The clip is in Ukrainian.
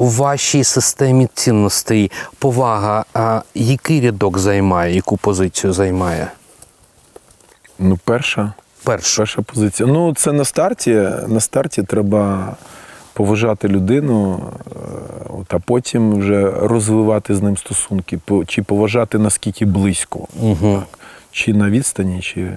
у вашій системі цінностей повага, а який рядок займає, яку позицію займає? Ну, перша. Перша. Перша позиція. Ну, це на старті. На старті треба поважати людину, е, а потім вже розвивати з ним стосунки, чи поважати наскільки близько, Угу. чи на відстані, чи